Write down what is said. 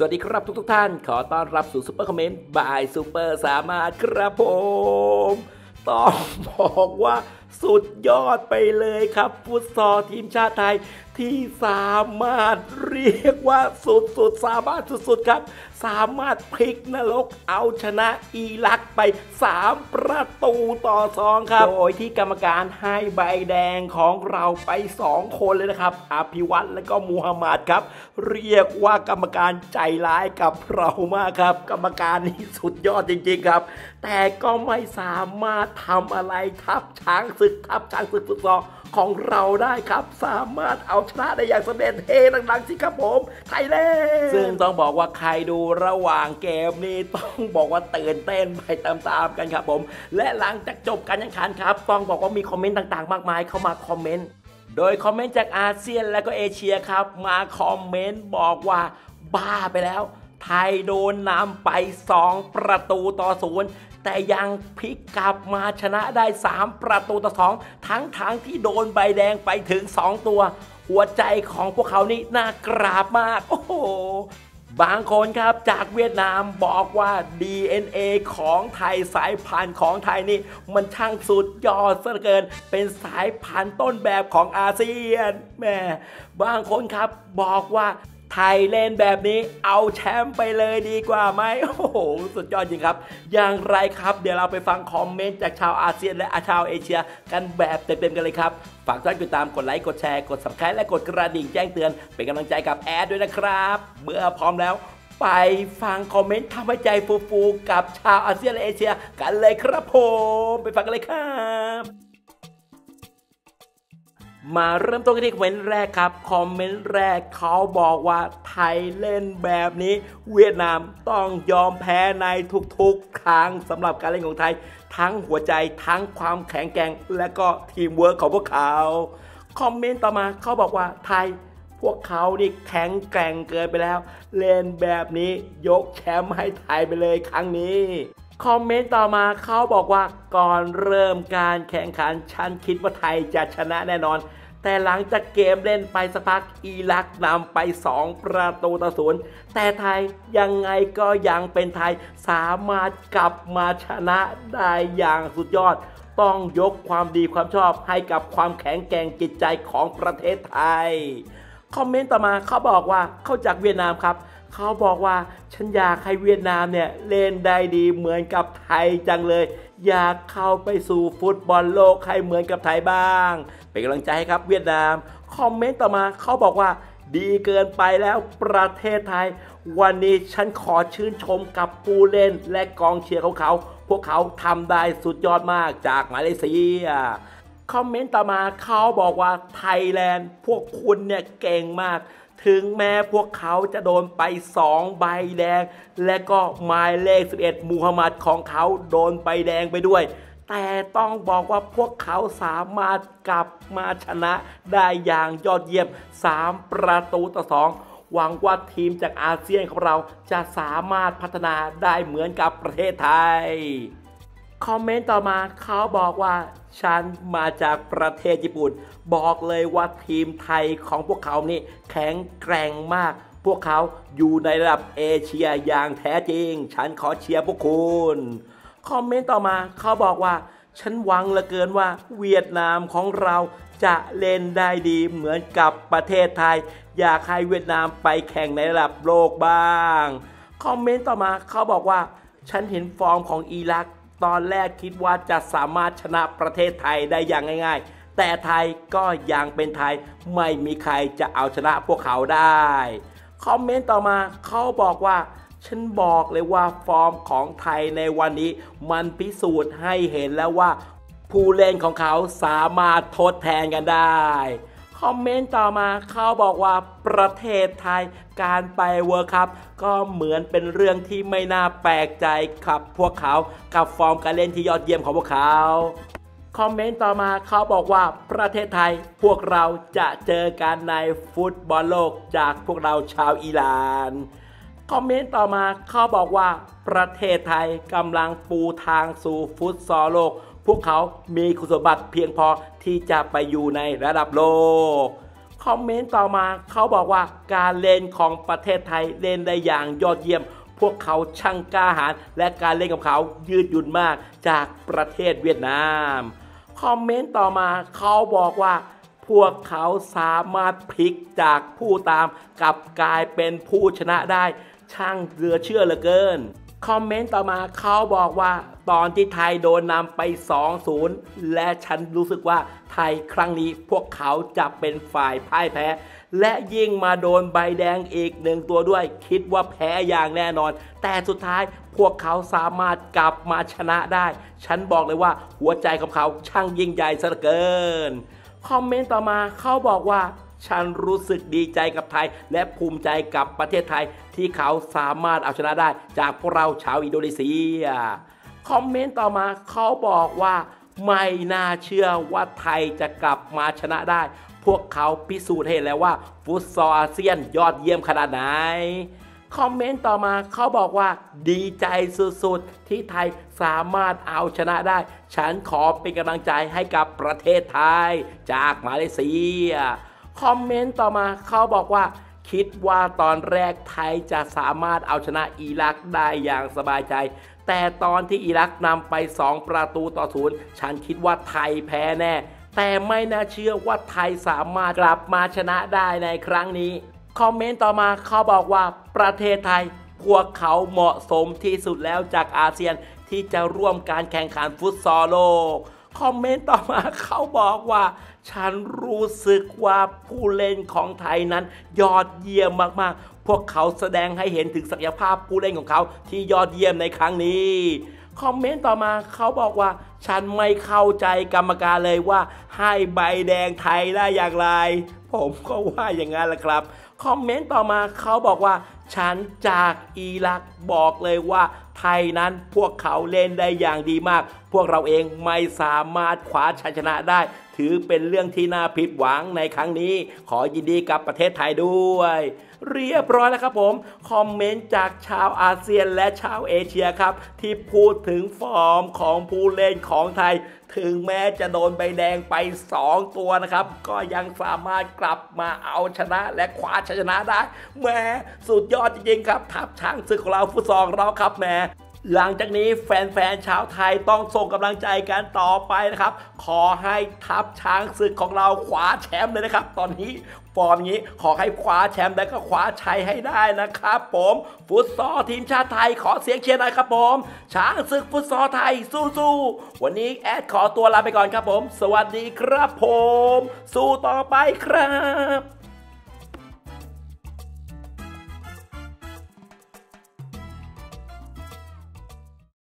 สวัสดีครับทุกท่าน ขอต้อนรับสู่ Super Comment by Super สามารถครับผม ต้องบอกว่าสุดยอดไปเลยครับฟุตซอลทีมชาติไทย ที่สามารถเรียกว่าสุดๆสามารถสุดๆครับ สามารถพลิกนรกเอาชนะอิรักไป 3 ประตูต่อ2ครับ โดยที่กรรมการให้ใบแดงของเราไป 2 คนเลยนะครับ อภิวัตและก็มูฮัมหมัดครับ เรียกว่ากรรมการใจร้ายกับเรามากครับ กรรมการนี่สุดยอดจริง ๆครับ แต่ก็ไม่สามารถทำอะไรทับช้างศึกทับช้างศึกฟุตซอลของเราได้ครับ สามารถเอาชนะได้อย่างสำเร็จเฮดังๆสิครับผม ไทยเล่ซึ่งต้องบอกว่าใครดูระหว่างเกมนี้ต้องบอกว่าตื่นเต้นไปตามๆกันครับผม และหลังจากจบการแข่งขันครับ ต้องบอกว่ามีคอมเมนต์ต่างๆ มากมายเข้ามาคอมเมนต์ โดยคอมเมนต์จากอาเซียนและก็เอเชียครับ มาคอมเมนต์บอกว่าบ้าไปแล้ว ทยโดนนำไป 2 ประตูต่อศูนย์แต่ยังพลิกกลับมาชนะได้ 3 ประตูต่อสองทั้งทางที่โดนใบแดงไปถึง 2 ตัว หัวใจของพวกเขานี่น่ากราบมาก โอ้โหบางคนครับจากเวียดนามบอกว่า DNA ของไทยสายพันธุ์ของไทยนี่ มันช่างสุดยอดเสียเกิน เป็นสายพันธุ์ต้นแบบของอาเซียนแม่บางคนครับบอกว่า ไทยเล่นแบบนี้เอาแชมป์ไปเลยดีกว่าไหมโอ้โห สุดยอดจริงครับ อย่างไรครับ เดี๋ยวเราไปฟังคอมเมนต์จากชาวอาเซียนและชาวเอเชีย กันแบบเต็มๆกันเลยครับ ฝากท่านติดตามกดไลค์ กดแชร์ กด subscribe และกดกระดิ่งแจ้งเตือน เป็นกำลังใจกับแอดด้วยนะครับ เมื่อพร้อมแล้ว ไปฟังคอมเมนต์ทำให้ใจฟูๆกับชาวอาเซียนและเอเชีย กันเลยครับผม ไปฟังกันเลยครับ มาเริ่มต้นกันที่คอมเมนต์แรกครับ คอมเมนต์แรกเขาบอกว่าไทยเล่นแบบนี้ เวียดนามต้องยอมแพ้ในทุกๆ ครั้งสำหรับการเล่นของไทย ทั้งหัวใจทั้งความแข็งแกร่ง และก็ทีมเวิร์กของพวกเขา คอมเมนต์ต่อมาเขาบอกว่าไทย พวกเขานี่แข็งแกร่งเกินไปแล้ว เล่นแบบนี้ยกแชมป์ให้ไทยไปเลยครั้งนี้ คอมเมนต์ต่อมาเขาบอกว่าก่อนเริ่มการแข่งขันฉันคิดว่าไทยจะชนะแน่นอน แต่หลังจากเกมเล่นไปสักพักอิรักนำไป 2 ประตูต่อศูนย์แต่ไทยยังไงก็ยังเป็นไทยสามารถกลับมาชนะได้อย่างสุดยอด ต้องยกความดีความชอบให้กับความแข็งแกร่งจิตใจของประเทศไทย คอมเมนต์ต่อมาเขาบอกว่าเขาจากเวียดนามครับ เขาบอกว่าฉันอยากให้เวียดนามเนี่ยเล่นได้ดีเหมือนกับไทยจังเลย อยากเข้าไปสู่ฟุตบอลโลกให้เหมือนกับไทยบ้าง เป็นกำลังใจให้ครับเวียดนาม คอมเมนต์ต่อมาเขาบอกว่าดีเกินไปแล้วประเทศไทย วันนี้ฉันขอชื่นชมกับผู้เล่นและกองเชียร์ของเขา พวกเขาทำได้สุดยอดมากจากมาเลเซียคอมเมนต์ต่อมาเขาบอกว่าไทยแลนด์พวกคุณเนี่ยเก่งมาก ถึงแม้พวกเขาจะโดนไป 2 ใบแดง และก็หมายเลข 11 มูฮัมหมัดของเขาโดนใบแดงไปด้วย แต่ต้องบอกว่าพวกเขาสามารถกลับมาชนะได้อย่างยอดเยี่ยม 3 ประตูต่อ 2 หวังว่าทีมจากอาเซียนของเราจะสามารถพัฒนาได้เหมือนกับประเทศไทย คอมเมนต์ต่อมาเขาบอกว่า ฉันมาจากประเทศญี่ปุ่น บอกเลยว่าทีมไทยของพวกเขานี่แข็งแกร่งมาก พวกเขาอยู่ในระดับเอเชียอย่างแท้จริง ฉันขอเชียร์พวกคุณคอมเมนต์ต่อมาเขาบอกว่า ฉันหวังเหลือเกินว่าเวียดนามของเราจะเล่นได้ดีเหมือนกับประเทศไทย อยากให้เวียดนามไปแข่งในระดับโลกบ้าง คอมเมนต์ต่อมาเขาบอกว่า ฉันเห็นฟอร์มของอิรัก ตอนแรกคิดว่าจะสามารถชนะประเทศไทยได้อย่างง่าย ๆ แต่ไทยก็ยังเป็นไทยไม่มีใครจะเอาชนะพวกเขาได้ คอมเมนต์ต่อมาเขาบอกว่า ฉันบอกเลยว่าฟอร์มของไทยในวันนี้ มันพิสูจน์ให้เห็นแล้วว่า ผู้เล่นของเขาสามารถทดแทนกันได้ คอมเมนต์ต่อมาเขาบอกว่าประเทศไทยการไป World Cup ก็เหมือนเป็นเรื่องที่ไม่น่าแปลกใจครับพวกเขากับฟอร์มการเล่นที่ยอดเยี่ยมของพวกเขาคอมเมนต์ต่อมาเขาบอกว่าประเทศไทยพวกเราจะเจอกันในฟุตบอลโลกจากพวกเราชาวอิหร่าน คอมเมนต์ต่อมาเขาบอกว่าประเทศไทยกำลังปูทางสู่ฟุตซอลโลก พวกเขามีคุณสมบัติเพียงพอที่จะไปอยู่ในระดับโลก คอมเมนต์ต่อมาเขาบอกว่าการเล่นของประเทศไทยเล่นได้อย่างยอดเยี่ยม พวกเขาช่างกล้าหาญและการเล่นของเขายืดหยุ่นมากจากประเทศเวียดนาม คอมเมนต์ต่อมาเขาบอกว่าพวกเขาสามารถพลิกจากผู้ตามกลับกลายเป็นผู้ชนะได้ ช่างเหลือเชื่อเหลือเกิน คอมเมนต์ต่อมาเขาบอกว่าตอนที่ไทยโดนนำไป 2-0 และฉันรู้สึกว่าไทยครั้งนี้พวกเขาจะเป็นฝ่ายพ่ายแพ้ และยิ่งมาโดนใบแดงอีกหนึ่งตัวด้วย คิดว่าแพ้อย่างแน่นอน แต่สุดท้ายพวกเขาสามารถกลับมาชนะได้ ฉันบอกเลยว่าหัวใจของเขาช่างยิ่งใหญ่เหลือเกิน คอมเมนต์ต่อมาเขาบอกว่า ฉันรู้สึกดีใจกับไทย และภูมิใจกับประเทศไทย ที่เขาสามารถเอาชนะได้ จากพวกเราชาวอินโดนีเซีย คอมเมนต์ต่อมาเขาบอกว่า ไม่น่าเชื่อว่าไทยจะกลับมาชนะได้ พวกเขาพิสูจน์ให้เห็นแล้วว่า ฟุตซอลอาเซียนยอดเยี่ยมขนาดไหนคอมเมนต์ต่อมาเขาบอกว่าดีใจสุดๆ ที่ไทยสามารถเอาชนะได้ ฉันขอเป็นกำลังใจให้กับประเทศไทย จากมาเลเซีย คอมเมนต์ต่อมาเขาบอกว่า คิดว่าตอนแรกไทยจะสามารถเอาชนะอิรักได้อย่างสบายใจ แต่ตอนที่อิรักนำไป 2 ประตูต่อศูนย์ฉันคิดว่าไทยแพ้แน่ แต่ไม่น่าเชื่อว่าไทยสามารถกลับมาชนะได้ในครั้งนี้ คอมเมนต์ต่อมาเขาบอกว่าประเทศไทยพวกเขาเหมาะสมที่สุดแล้วจากอาเซียนที่จะร่วมการแข่งขันฟุตซอลโลก คอมเมนต์ต่อมาเขาบอกว่า ฉันรู้สึกว่าผู้เล่นของไทยนั้น ยอดเยี่ยมมากๆ พวกเขาแสดงให้เห็นถึงศักยภาพผู้เล่นของเขาที่ยอดเยี่ยมในครั้งนี้ คอมเมนต์ต่อมาเขาบอกว่า ฉันไม่เข้าใจกรรมการเลยว่า ให้ใบแดงไทยได้อย่างไร ผมก็ว่าอย่างนั้นแหละครับ คอมเมนต์ต่อมาเขาบอกว่า ฉันจากอิรักบอกเลยว่า ไทยนั้นพวกเขาเล่นได้อย่างดีมาก พวกเราเองไม่สามารถคว้าชัยชนะได้ ถือเป็นเรื่องที่น่าผิดหวังในครั้งนี้ ขอยินดีกับประเทศไทยด้วย เรียบร้อยแล้วครับผม คอมเมนต์จากชาวอาเซียนและชาวเอเชียครับ ที่พูดถึงฟอร์มของผู้เล่นของไทย ถึงแม้จะโดนใบแดงไป 2 ตัวนะครับ ก็ยังสามารถกลับมาเอาชนะและคว้าชัยชนะได้แหมสุดยอดจริงๆครับทัพช้างศึกของเราฟุตซอลเราครับแหม หลังจากนี้แฟนๆ ชาวไทยต้องส่งกำลังใจกันต่อไปนะครับ ขอให้ทัพช้างศึกของเราคว้าแชมป์เลยนะครับ ตอนนี้ฟอร์มงนี้ขอให้คว้าแชมป์และก็คว้าชัยให้ได้นะครับผมฟุตซอลทีมชาติไทยขอเสียงเชียร์หน่อยครับผม ช้างศึกฟุตซอลไทยสู้ๆวันนี้แอดขอตัวลาไปก่อนครับผม สวัสดีครับผม สู้ต่อไปครับ